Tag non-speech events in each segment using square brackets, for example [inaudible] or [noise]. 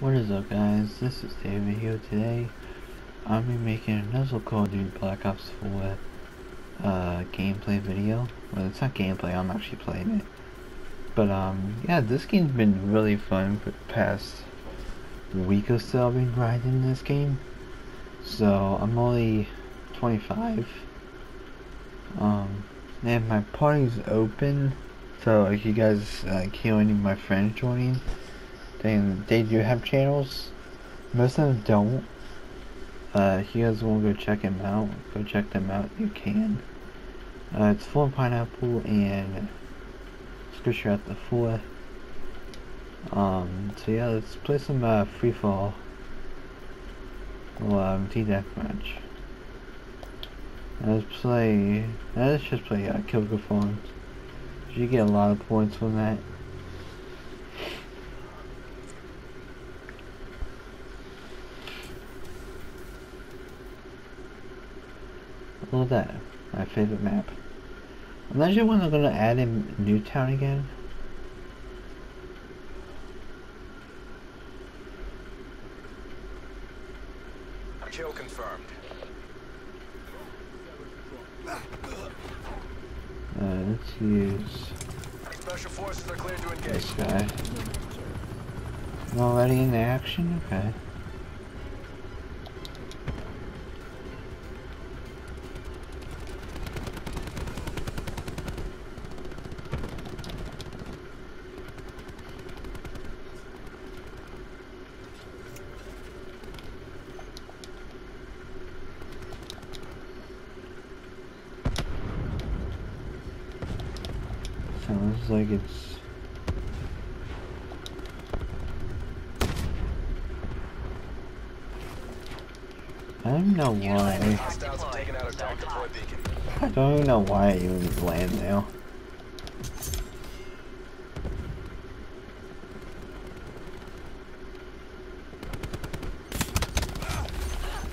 What is up guys, this is David here today. I'm be making another Call of Duty Black Ops 4 uh, gameplay video. Well it's not gameplay, I'm actually playing it. But um, yeah, this game's been really fun for the past week or so I've been grinding this game. So I'm only 25. Um, and my party's open, so if you guys uh, kill any of my friends joining, then they do have channels. Most of them don't. Uh, if you guys want to go check them out, go check them out. You can. Uh, it's full of pineapple and scripture at the four. Um, so yeah, let's play some uh, free fall. Well, um, T-Deathmatch. Let's play. Let's just play uh, Kill Performance. You get a lot of points from that. Look at that. My favorite map. I'm not sure when they're gonna add in Nuketown again. Kill confirmed. Uh, let's use Special forces are cleared to engage. this guy. I'm already in the action? Okay. Sounds like it's I don't know why. Hostiles have taken out a dark deploy beacon. I don't even know why I even land now.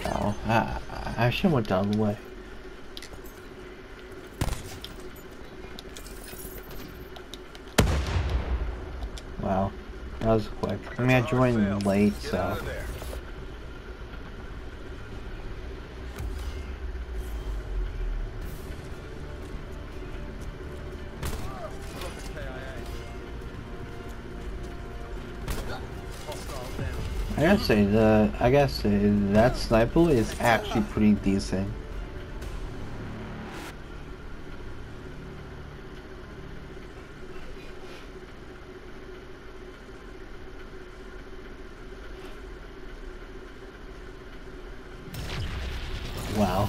Oh, I, I should have went the way. Wow, that was quick. I mean, I joined late, so. I gotta say the I gotta say that sniper is actually pretty decent. Wow.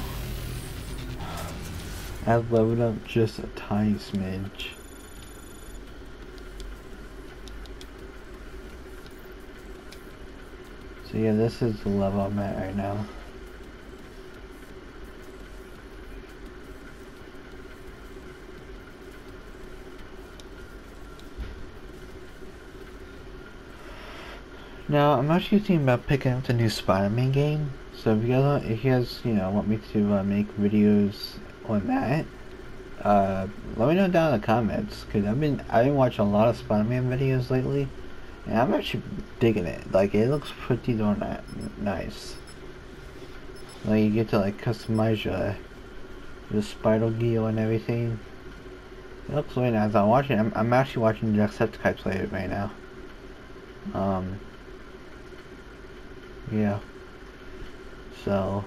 I've leveled up just a tiny smidge. So yeah, this is the level I'm at right now. Now, I'm actually thinking about picking up the new Spider-Man game. So if you guys, if you guys, you know, want me to uh, make videos on that, uh, let me know down in the comments. Cause I've been, I've been watching a lot of Spider-Man videos lately. And I'm actually digging it. Like, it looks pretty darn nice. Like, you get to, like, customize your, your spider gear and everything. It looks really nice. I'm watching, I'm, I'm actually watching Jacksepticeye play it right now. Um, yeah. So,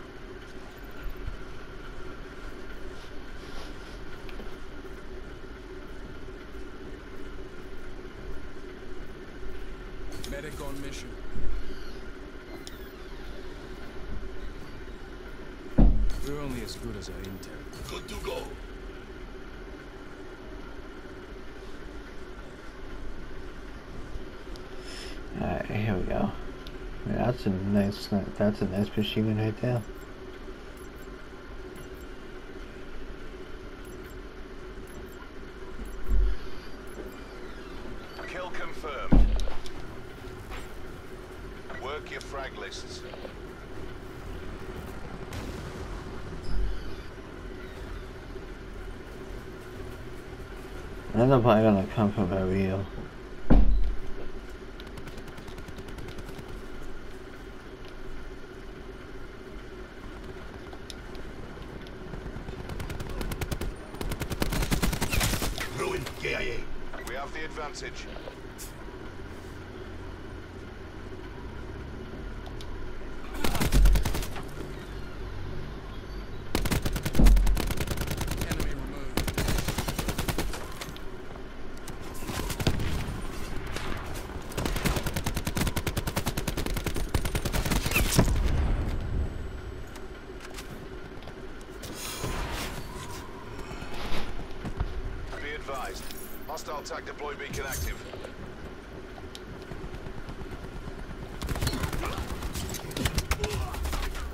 Medic on mission. We're only as good as our intel. Good to go. alright, here we go. That's a nice, that's a nice machine gun right there. Kill confirmed. Work your frag lists. That's not probably gonna come from a real. Ruined KIA. We have the advantage.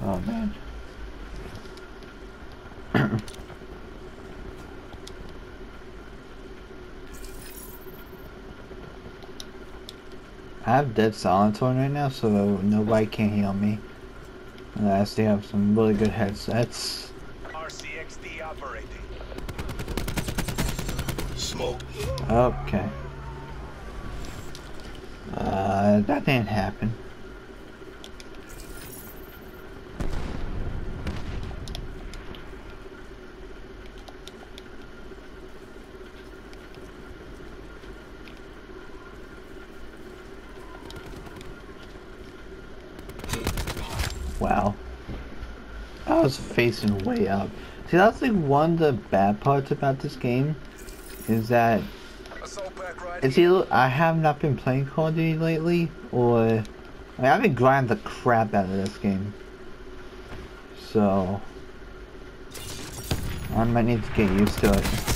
Oh man. [clears throat] I have dead silence on right now, so nobody can hear me. Unless they have some really good headsets. RCXD operating. Smoke. Okay. Uh, that didn't happen. Wow. I was facing way up. See, that's like one of the bad parts about this game, is that it's either I have not been playing Call of Duty lately, or I mean, I've been grinding the crap out of this game. So I might need to get used to it.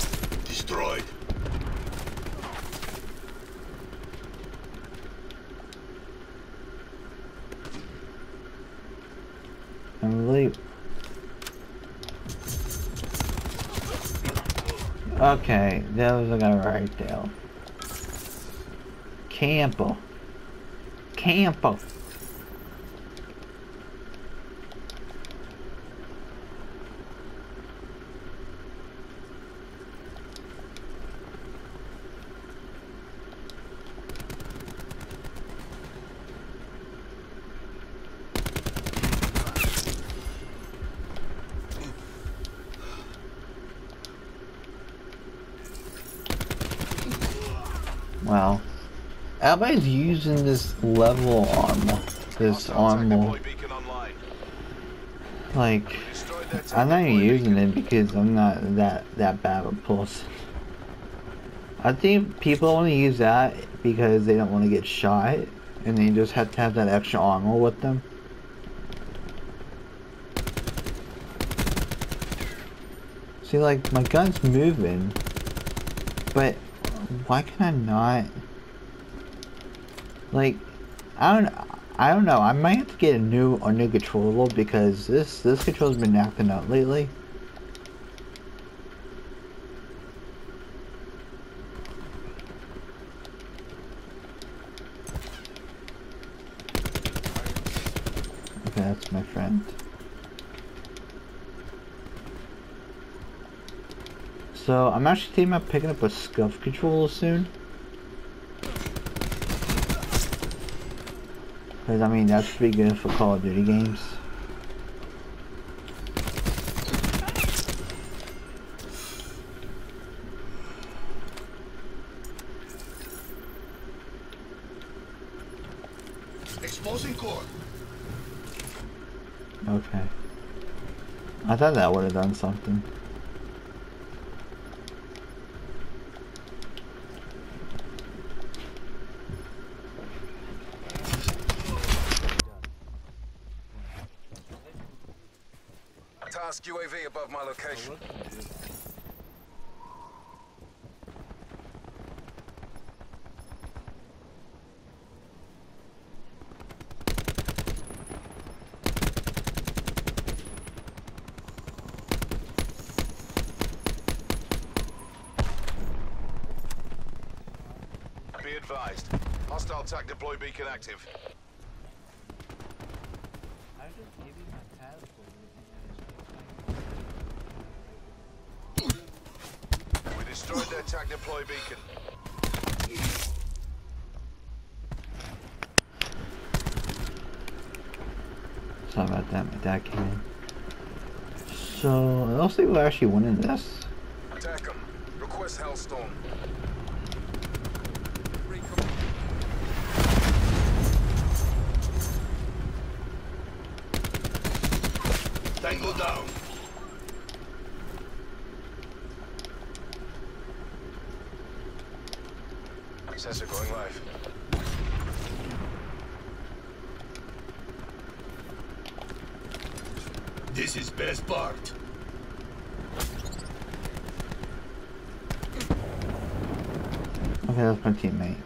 Okay, there was a guy right there. Campo. Campo. Wow. Everybody's using this level armor. This armor. deploy beacon online. Like, Destroyed their TAC I'm not even using it because I'm not that that bad of a puss. I think people only use that because they don't want to get shot, and they just have to have that extra armor with them. See, like my gun's moving, but why can I not? Like, I don't, I don't know. I might have to get a new a new controller because this this controller's been acting up lately. Okay, that's my friend. So I'm actually thinking about picking up a scuff controller soon. Because I mean that's pretty good for Call of Duty games. Exposing core. Okay. I thought that would have done something. Task UAV above my location. Be advised. Hostile TAC deploy beacon active. most people actually winning this. Attack them. Request Hellstorm. Tango down. Sensor going live. This is best part. That's my teammate.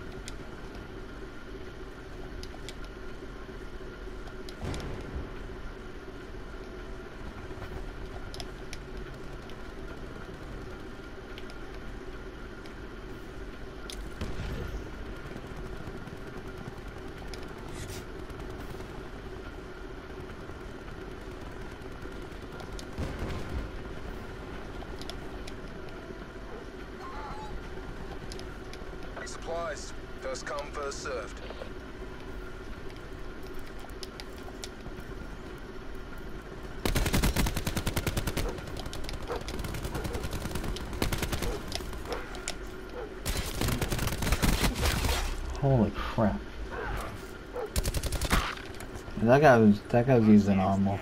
Supplies. First come, first served. Holy crap. That guy was that guy was using armor.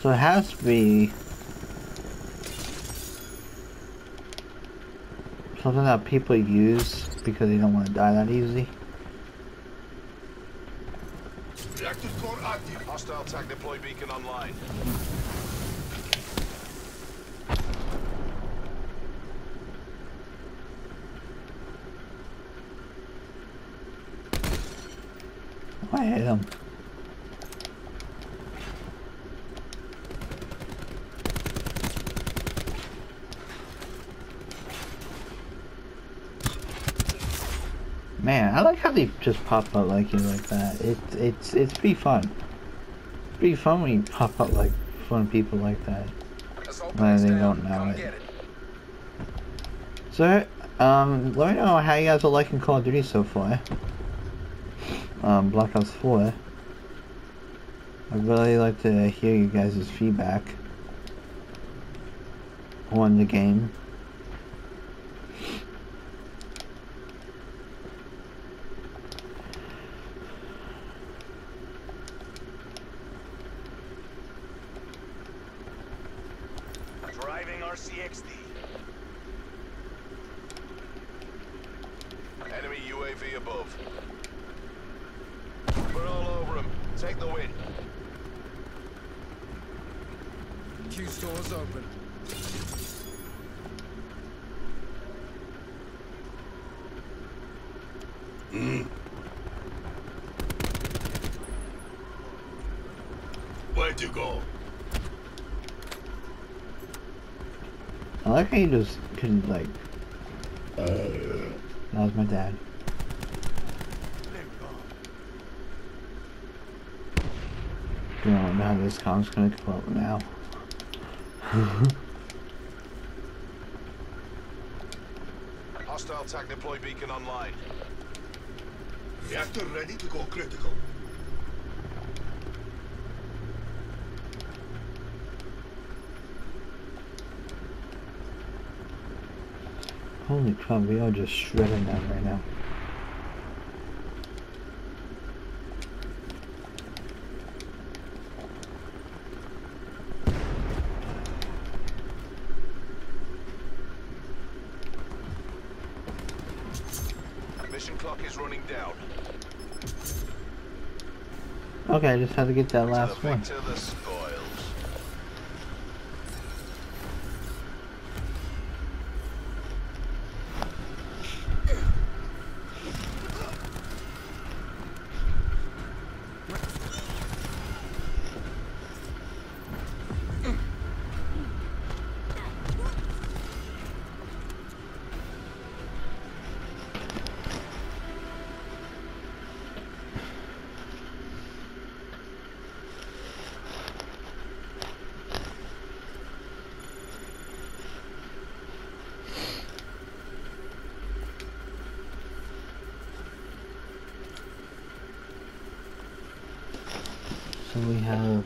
So it has to be something that people use because they don't want to die that easy. Reactor core active. Hostile TAC deploy beacon online. I hit him. Man, I like how they just pop up like you like that. It's it's it's pretty fun. It's pretty fun when you pop up like fun people like that. Assault they don't know it. it. So, um, let me know how you guys are liking Call of Duty so far. Um, Black Ops 4. I'd really like to hear you guys' feedback on the game. RCXD. Enemy UAV above. We're all over him. Take the win. Q store's open. Where to go? I like how you just could, like. that was my dad. You don't know how this com's gonna come up now. [laughs] Hostile TAC deploy beacon online. Reactor ready to go critical. Holy crap, we are just shredding them right now. Mission clock is running down. Okay, I just had to get that last one. So we have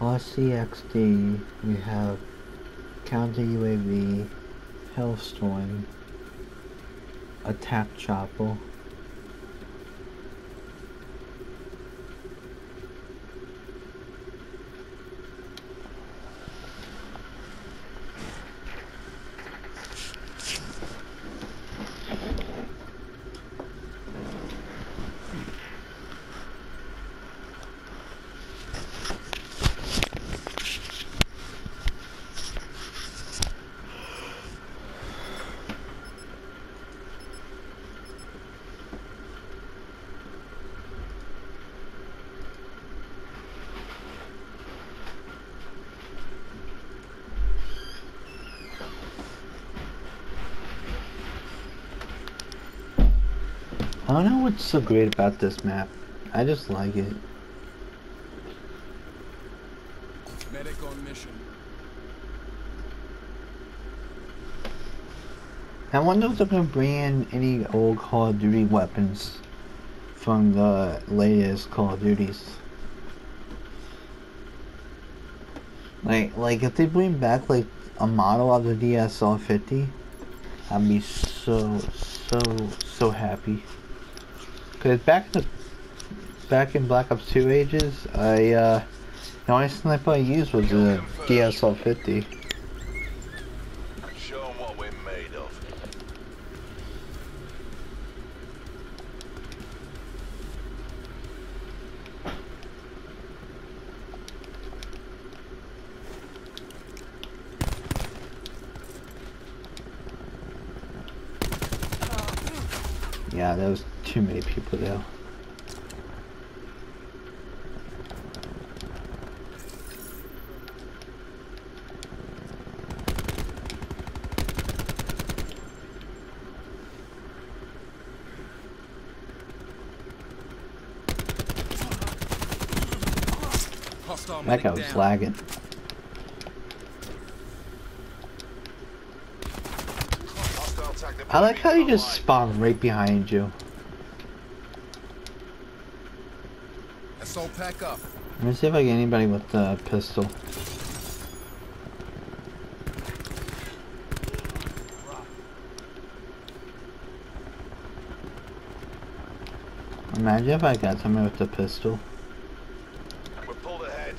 RCXD, we have Counter UAV, Hellstorm, Attack Chopper. Don't know what's so great about this map. I just like it. Medic on mission. I wonder if they're gonna bring in any old Call of Duty weapons from the latest Call of Duties. Like, like if they bring back like a model of the DSR 50, I'd be so, so, so happy. Cause back in the, back in Black Ops 2 ages, I, uh, the only sniper I used was the DSR 50. People there. That guy was lagging. Hostile attack deploy I like how he just spawned right behind you. Assault pack up. Let me see if I get anybody with the pistol. Imagine if I got somebody with the pistol. We're pulled ahead.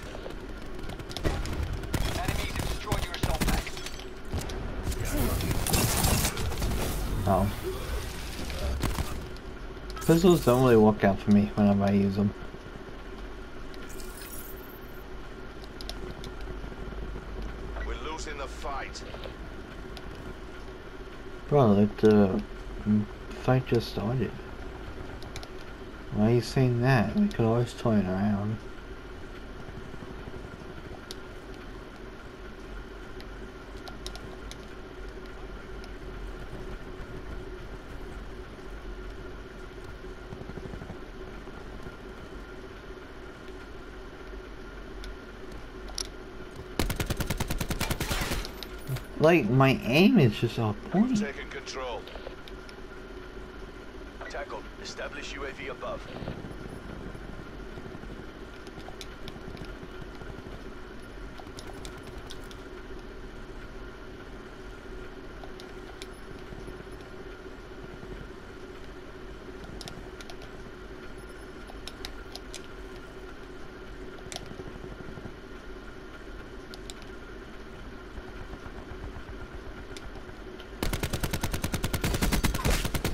Enemies have destroyed your assault pack. Oh. Pistols don't really work out for me whenever I use them. We're losing the fight. The fight just started. Why are you saying that? We could always turn around. Like, my aim is just off point. taken control. Establish UAV above.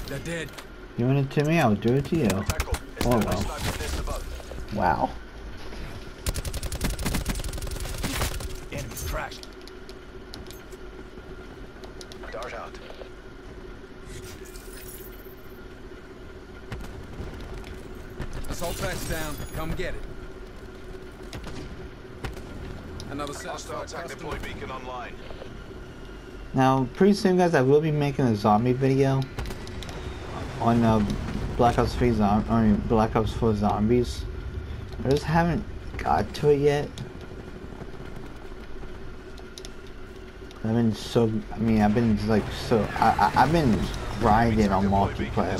They're dead. You want it to me, I'll do it to you. Oh, well. sniper nest above. Wow. Enemies crashed. Dart out. Assault pack's down. Come get it. Another Hostile attack deploy beacon online. Now, pretty soon, guys, I will be making a zombie video on uh, Black Ops 3 zom- I mean, Black Ops 4 zombies. I just haven't got to it yet. I've been so, I mean, I've been like so, I, I, I've been grinding on multiplayer.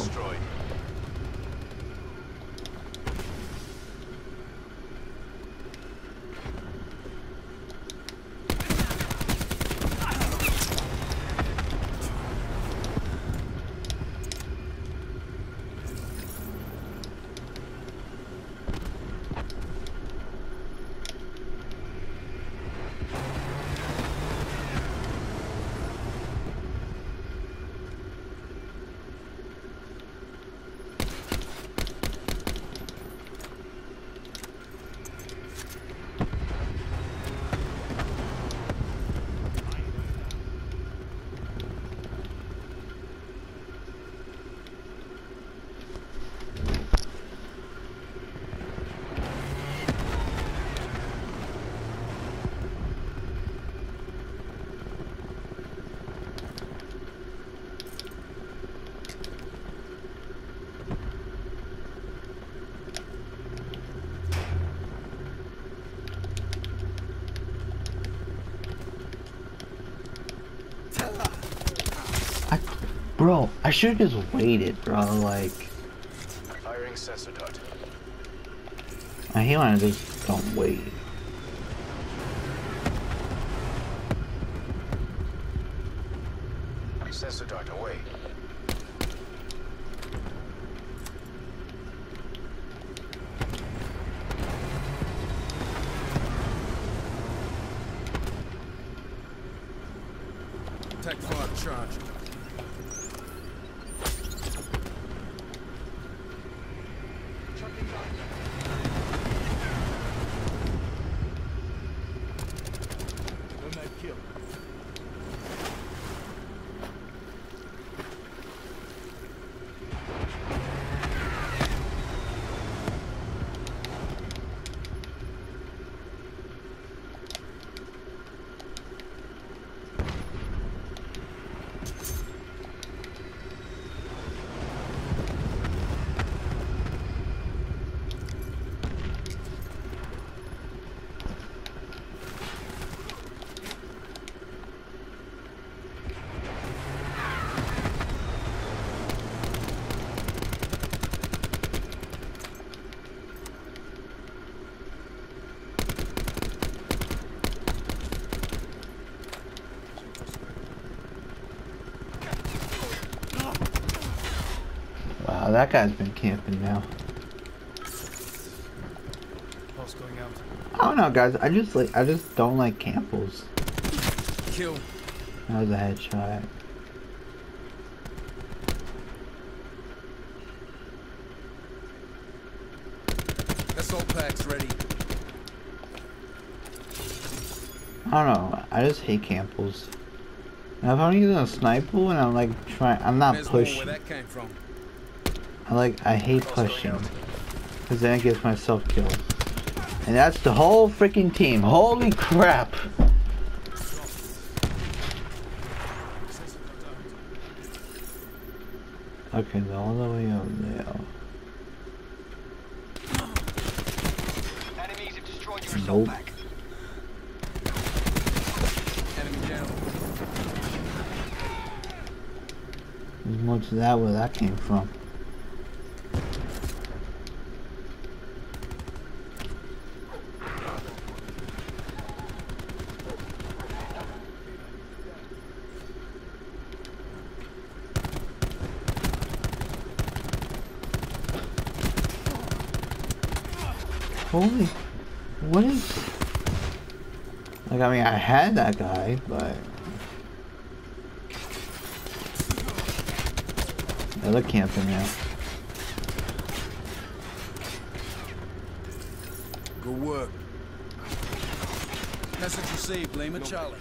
Bro, I should have just waited, bro. Like, Firing. I hate when I just don't wait. Sensor dart away. Tak-5 charged. Wow, that guy's been camping now. Pulse going out. I don't know, guys. I just like, I just don't like camples. Kill. That was a headshot. Assault packs ready. I don't know. I just hate camples. Now, if I'm using a sniper and I'm like trying, I'm not There's pushing. That came from. I like, I hate pushing. Because then it gets myself killed. And that's the whole freaking team. Holy crap. Okay, they're all the way over there. Enemies have destroyed your assault Nope. pack. Enemy down. There's more to that where that came from. Holy, what is? Like, I mean, I had that guy, but yeah, they're camping now. Good work. Message received. Lima Charlie.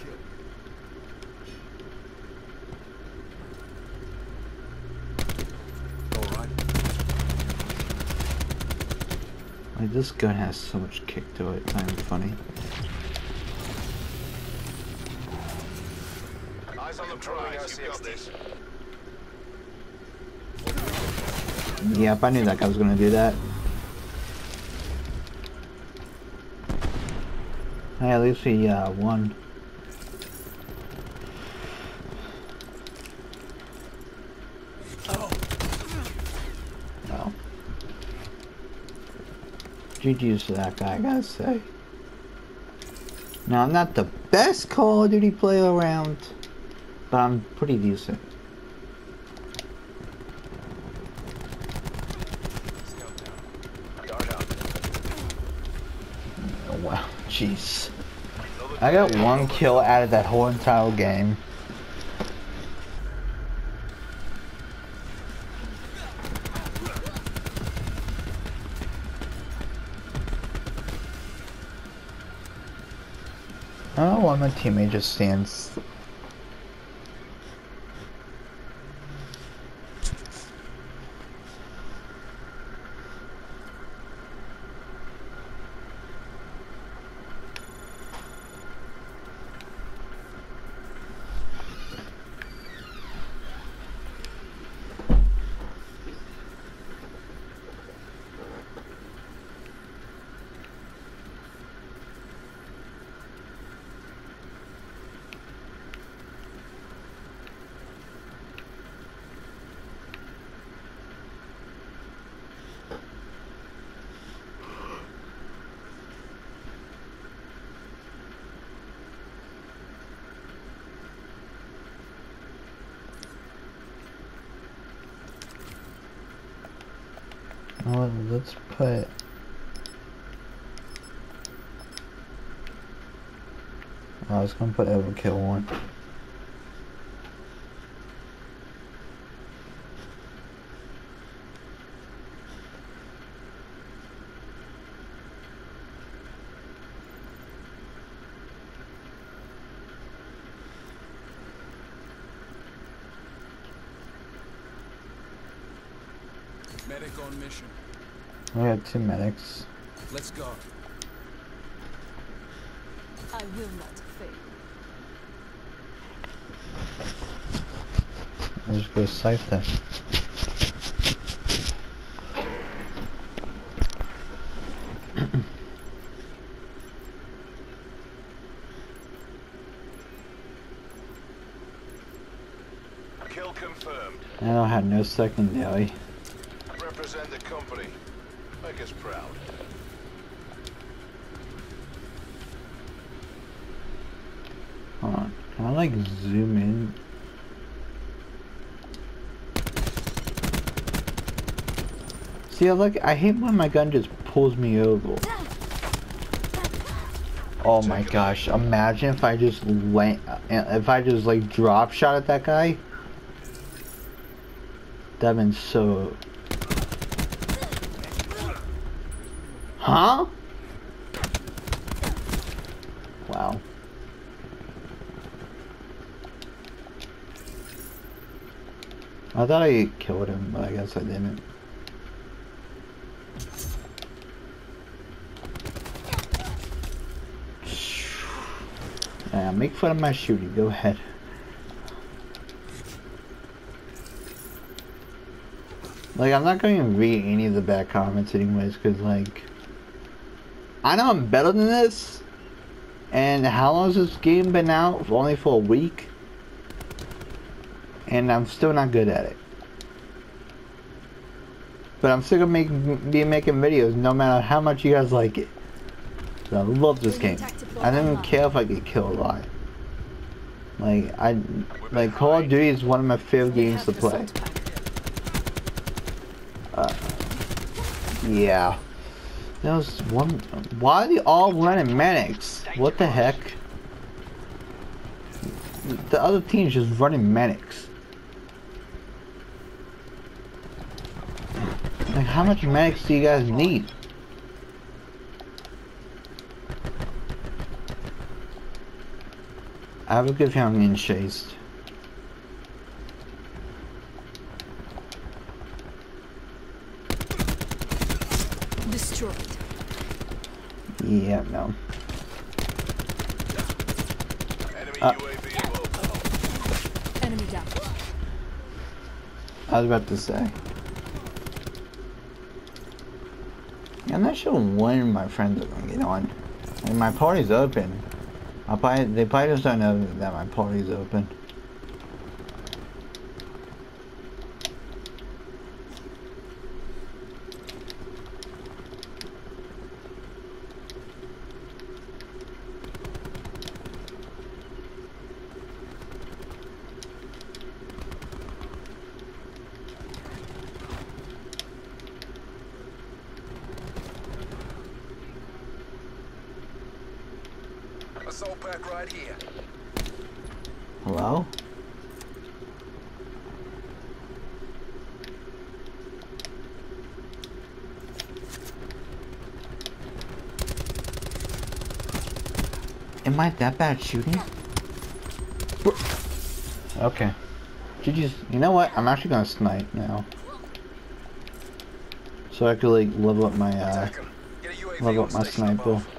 All right. Like, this gun has so much kick to it. It's not even funny. Eyes on the. You got this. Yep, I knew that guy was gonna do that. Hey, at least he uh, won. No. GG's to that guy, I gotta say. Now, I'm not the best Call of Duty player around, but I'm pretty decent. Oh, wow, jeez. I got one kill out of that whole entire game. I don't know why my teammate just stands. What? Let's put. I was gonna put overkill one. Medic on mission. We have two medics. Let's go. I will not fail. Let's just go scythe them. Kill confirmed. I don't have no secondary. Us proud. Hold on. Can I like zoom in? See, I like I hate when my gun just pulls me over. Oh my gosh! Imagine if I just went, if I just like drop shot at that guy. That'd been so. Huh? Wow. I thought I killed him, but I guess I didn't. Yeah, make fun of my shooting. Go ahead. Like, I'm not going to read any of the bad comments anyways, because, like, I know I'm better than this. And how long has this game been out? Only for a week? And I'm still not good at it. But I'm still gonna make, be making videos no matter how much you guys like it. So I love this game. I don't even care if I get killed a lot. Like I like Call of Duty is one of my favorite games to play. Uh, yeah. There was one. Why are they all running medics? What the heck? The other team's just running medics. Like, how much medics do you guys need? I have a good I'm getting chased. Destroyed. Yeah, no. Enemy Uh. UAV. Enemy down. I was about to say. I'm not sure when my friends are gonna get on. I mean, my party's open. I probably, they probably just don't know that my party's open. Assault pack right here. Hello? Am I that bad shooting? Okay. GG's. You know what? I'm actually gonna snipe now. So I could like level up my uh Attack 'em. Get a UAV level up my station sniper.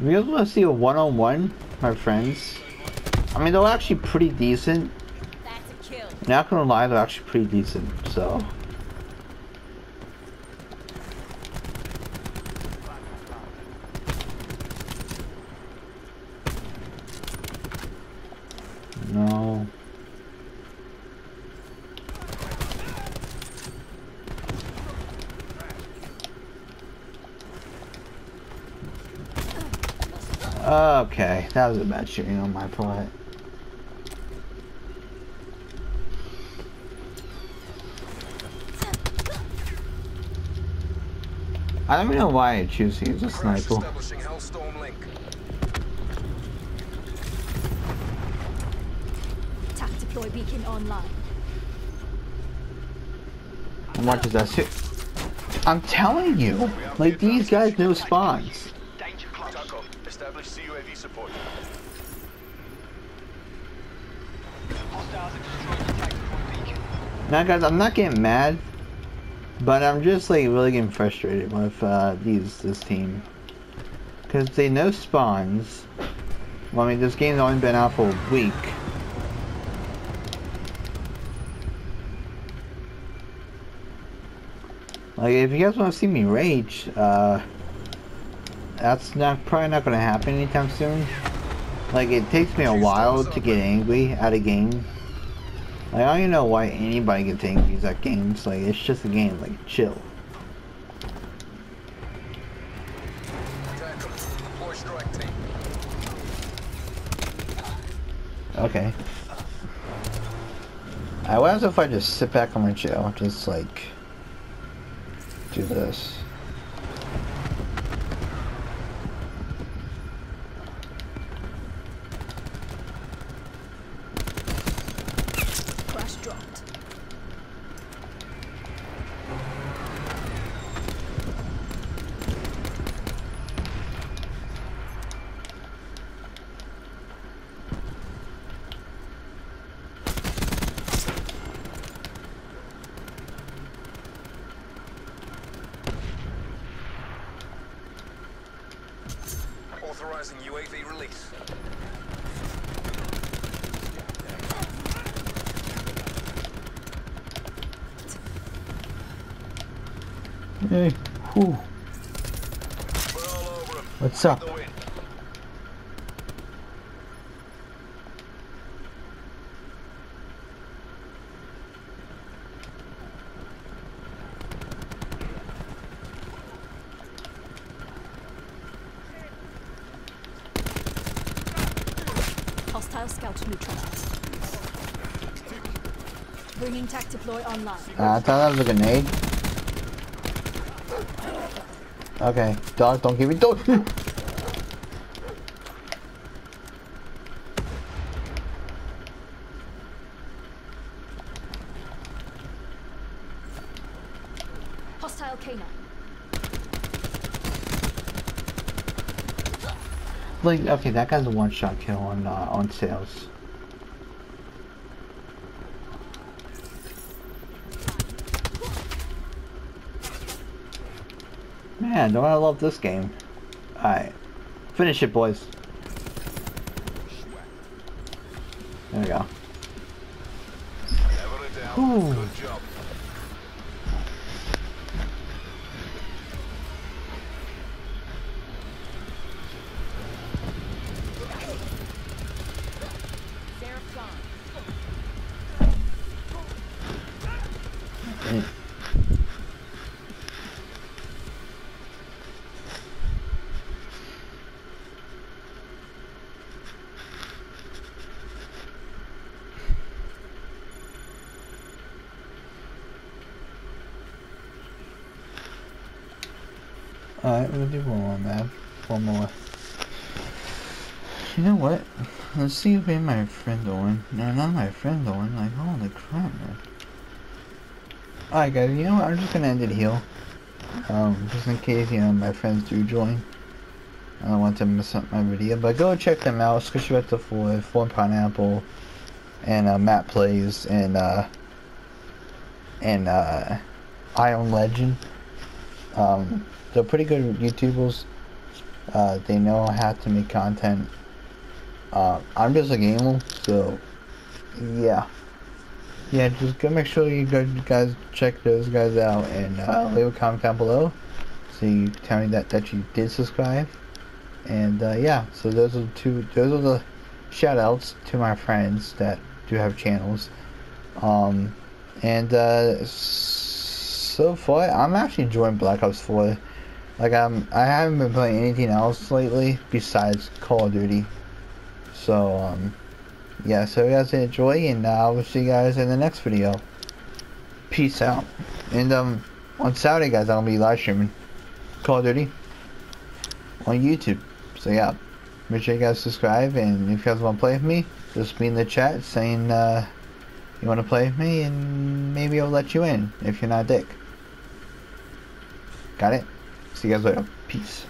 If you guys want to see a one-on-one, my friends, I mean they're actually pretty decent. That's a kill. Not gonna lie, they're actually pretty decent. So no. Okay, that was a bad shooting on my part. I don't even know why I choose to use a sniper. establishing Hellstorm deploy beacon online. How much is that shit? I'm telling you, like these guys know spawns. Now guys, I'm not getting mad, but I'm just like really getting frustrated with uh, these this team. Cause they know spawns. Well, I mean, this game's only been out for a week. Like, if you guys want to see me rage, uh, that's not probably not gonna happen anytime soon. Like, it takes me a while to get angry at a game. Like, I don't even know why anybody gets angry at games. Like, it's just a game. Like, chill. Okay. I what if I just sit back on my chair, just like do this. Hey, whew. We're all over 'em. What's up? Hostile scout neutralized. Bringing tac deploy online. Uh, I thought that was a grenade. Okay, dog, don't give me dog. Hostile canine. like, okay, that guy's a one-shot kill on uh, on sales. Man, don't I love this game? Alright. Finish it, boys. There we go. Never a doubt. Ooh. One more. You know what? Let's see if me my friend doing. No, not my friend doing. Like, holy crap, man. Alright, guys, you know what? I'm just gonna end it here. Um, just in case, you know, my friends do join. I don't want to miss up my video, but go check them out. Squishy Red the Four Pineapple, and uh, Matt Plays, and uh, and uh, Iron Legend. Um, they're pretty good YouTubers. Uh, they know how to make content. Uh, I'm just a gamer, so yeah, yeah. Just go make sure you guys, check those guys out and uh, leave a comment down below, so you tell me that that you did subscribe. And uh, yeah, so those are the two. Those are the shout outs to my friends that do have channels. Um, and uh, so far, I'm actually enjoying Black Ops 4. Like I'm, I haven't been playing anything else lately besides Call of Duty. So um, yeah. So you guys enjoy, and I will see you guys in the next video. Peace out. And um, on Saturday, guys, I'll be live streaming. Call of Duty on YouTube. So yeah, make sure you guys subscribe, and if you guys want to play with me, just be in the chat saying uh, you want to play with me, and maybe I'll let you in if you're not a dick. Got it? See you guys later. Peace.